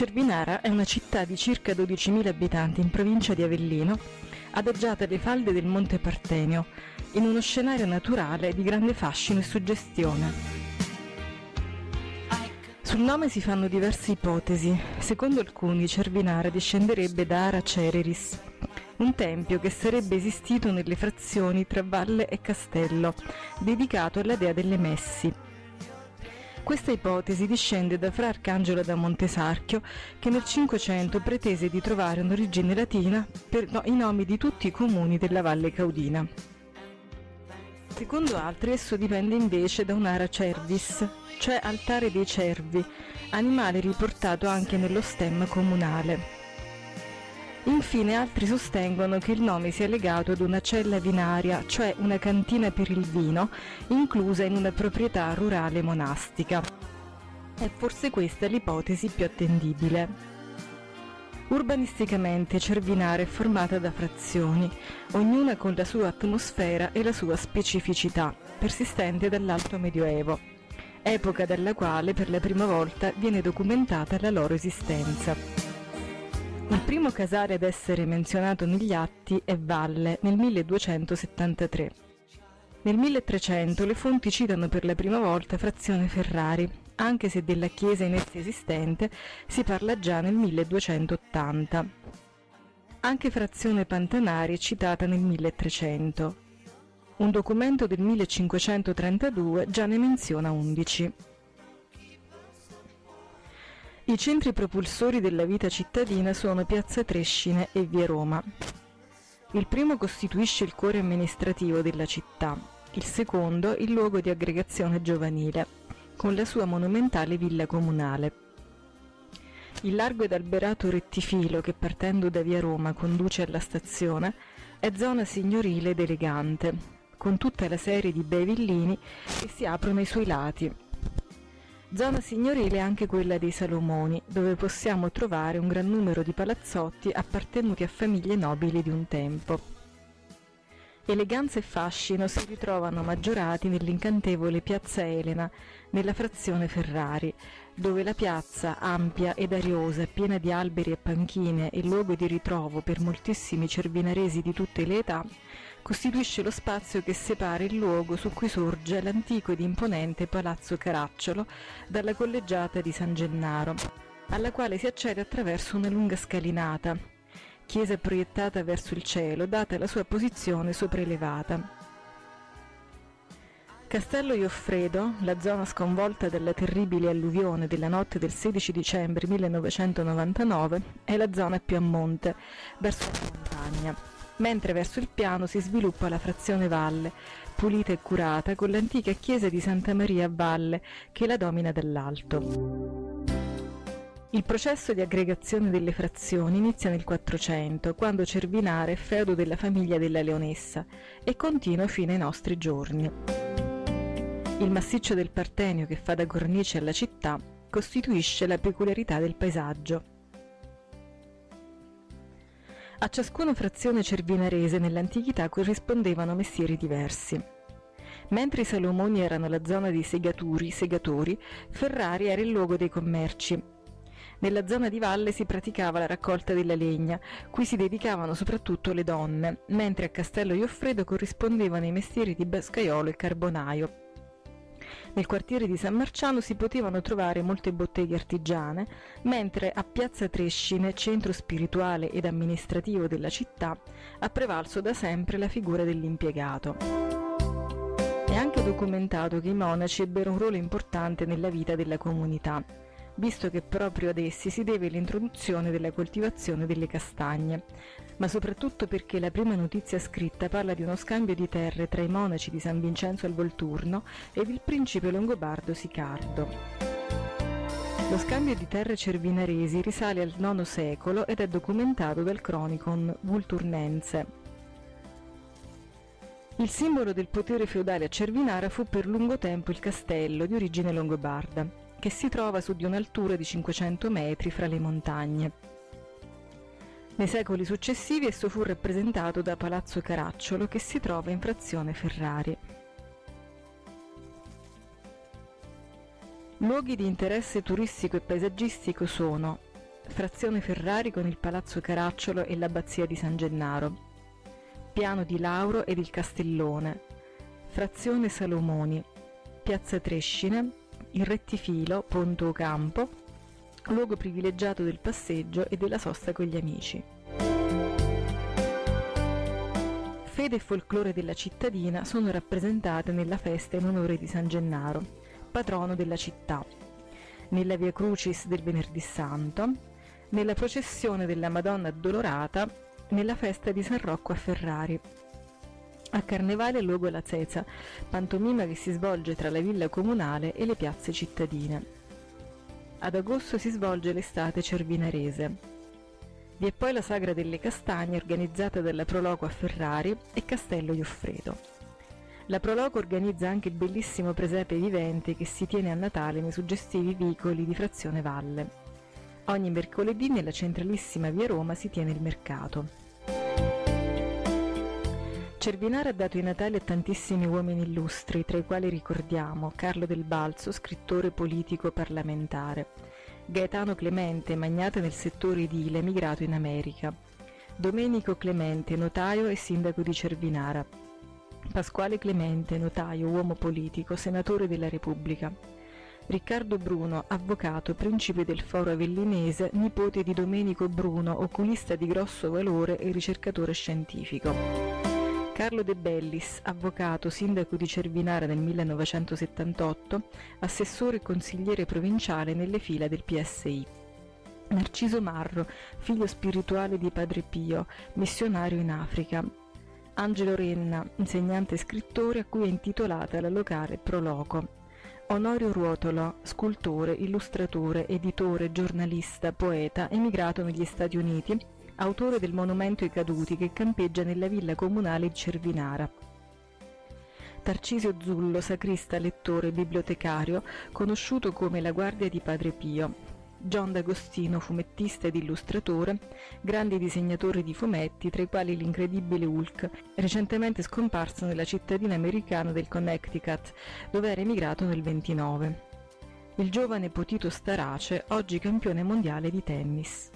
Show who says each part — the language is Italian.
Speaker 1: Cervinara è una città di circa 12.000 abitanti in provincia di Avellino, adagiata alle falde del Monte Partenio, in uno scenario naturale di grande fascino e suggestione. Sul nome si fanno diverse ipotesi. Secondo alcuni Cervinara discenderebbe da Ara Cereris, un tempio che sarebbe esistito nelle frazioni tra valle e castello, dedicato alla dea delle messi. Questa ipotesi discende da Fra Arcangelo da Montesarchio, che nel Cinquecento pretese di trovare un'origine latina per no, i nomi di tutti i comuni della Valle Caudina. Secondo altri esso dipende invece da un'ara cervis, cioè altare dei cervi, animale riportato anche nello stemma comunale. Infine altri sostengono che il nome sia legato ad una cella vinaria, cioè una cantina per il vino, inclusa in una proprietà rurale monastica. È forse questa l'ipotesi più attendibile. Urbanisticamente Cervinare è formata da frazioni, ognuna con la sua atmosfera e la sua specificità, persistente dall'Alto Medioevo, epoca dalla quale per la prima volta viene documentata la loro esistenza. Il primo casale ad essere menzionato negli atti è Valle nel 1273. Nel 1300 le fonti citano per la prima volta frazione Ferrari, anche se della chiesa in essa esistente si parla già nel 1280. Anche frazione Pantanari è citata nel 1300. Un documento del 1532 già ne menziona 11. I centri propulsori della vita cittadina sono Piazza Trescine e Via Roma. Il primo costituisce il cuore amministrativo della città, il secondo il luogo di aggregazione giovanile, con la sua monumentale villa comunale. Il largo ed alberato rettifilo che partendo da Via Roma conduce alla stazione è zona signorile ed elegante, con tutta la serie di bei villini che si aprono ai suoi lati, Zona signorile è anche quella dei Salomoni, dove possiamo trovare un gran numero di palazzotti appartenuti a famiglie nobili di un tempo. Eleganza e fascino si ritrovano maggiorati nell'incantevole Piazza Elena, nella frazione Ferrari, dove la piazza, ampia ed ariosa, piena di alberi e panchine e luogo di ritrovo per moltissimi cervinaresi di tutte le età, costituisce lo spazio che separa il luogo su cui sorge l'antico ed imponente Palazzo Caracciolo dalla collegiata di San Gennaro, alla quale si accede attraverso una lunga scalinata, chiesa proiettata verso il cielo, data la sua posizione sopraelevata. Castello Ioffredo, la zona sconvolta dalla terribile alluvione della notte del 16 dicembre 1999, è la zona più a monte, verso la montagna mentre verso il piano si sviluppa la frazione valle, pulita e curata, con l'antica chiesa di Santa Maria a valle che la domina dall'alto. Il processo di aggregazione delle frazioni inizia nel 400, quando Cervinare è feudo della famiglia della Leonessa e continua fino ai nostri giorni. Il massiccio del Partenio che fa da cornice alla città costituisce la peculiarità del paesaggio. A ciascuna frazione cervinarese nell'antichità corrispondevano mestieri diversi. Mentre i Salomoni erano la zona dei segaturi, segatori, Ferrari era il luogo dei commerci. Nella zona di valle si praticava la raccolta della legna, cui si dedicavano soprattutto le donne, mentre a Castello Ioffredo corrispondevano i mestieri di bascaiolo e carbonaio. Nel quartiere di San Marciano si potevano trovare molte botteghe artigiane, mentre a Piazza Trescine, centro spirituale ed amministrativo della città, ha prevalso da sempre la figura dell'impiegato. È anche documentato che i monaci ebbero un ruolo importante nella vita della comunità visto che proprio ad essi si deve l'introduzione della coltivazione delle castagne, ma soprattutto perché la prima notizia scritta parla di uno scambio di terre tra i monaci di San Vincenzo al Volturno ed il principe longobardo Sicardo. Lo scambio di terre cervinaresi risale al IX secolo ed è documentato dal cronicon vulturnense. Il simbolo del potere feudale a Cervinara fu per lungo tempo il castello di origine longobarda che si trova su di un'altura di 500 metri fra le montagne. Nei secoli successivi esso fu rappresentato da Palazzo Caracciolo che si trova in frazione Ferrari. Luoghi di interesse turistico e paesaggistico sono frazione Ferrari con il Palazzo Caracciolo e l'Abbazia di San Gennaro, piano di Lauro ed il Castellone, frazione Salomoni, piazza Trescine, il rettifilo, Ponto Ocampo, luogo privilegiato del passeggio e della sosta con gli amici. Fede e folklore della cittadina sono rappresentate nella festa in onore di San Gennaro, patrono della città, nella Via Crucis del Venerdì Santo, nella processione della Madonna Addolorata, nella festa di San Rocco a Ferrari. A Carnevale luogo la Zeza, pantomima che si svolge tra la villa comunale e le piazze cittadine. Ad agosto si svolge l'estate cervinarese. Vi è poi la Sagra delle Castagne organizzata dalla Proloco a Ferrari e Castello Ioffredo. La Proloco organizza anche il bellissimo presepe vivente che si tiene a Natale nei suggestivi vicoli di Frazione Valle. Ogni mercoledì nella centralissima via Roma si tiene il mercato. Cervinara ha dato i Natali a tantissimi uomini illustri, tra i quali ricordiamo Carlo del Balzo, scrittore politico parlamentare, Gaetano Clemente, magnate nel settore edile, emigrato in America, Domenico Clemente, notaio e sindaco di Cervinara, Pasquale Clemente, notaio, uomo politico, senatore della Repubblica, Riccardo Bruno, avvocato, principe del foro avellinese, nipote di Domenico Bruno, oculista di grosso valore e ricercatore scientifico. Carlo De Bellis, avvocato, sindaco di Cervinara nel 1978, assessore e consigliere provinciale nelle fila del PSI. Narciso Marro, figlio spirituale di Padre Pio, missionario in Africa. Angelo Renna, insegnante e scrittore a cui è intitolata la locale Proloco. Onorio Ruotolo, scultore, illustratore, editore, giornalista, poeta, emigrato negli Stati Uniti, autore del monumento ai caduti che campeggia nella villa comunale di Cervinara. Tarcisio Zullo, sacrista, lettore, e bibliotecario, conosciuto come la Guardia di Padre Pio. John D'Agostino, fumettista ed illustratore, grandi disegnatori di fumetti, tra i quali l'incredibile Hulk, recentemente scomparso nella cittadina americana del Connecticut, dove era emigrato nel 29. Il giovane Potito Starace, oggi campione mondiale di tennis.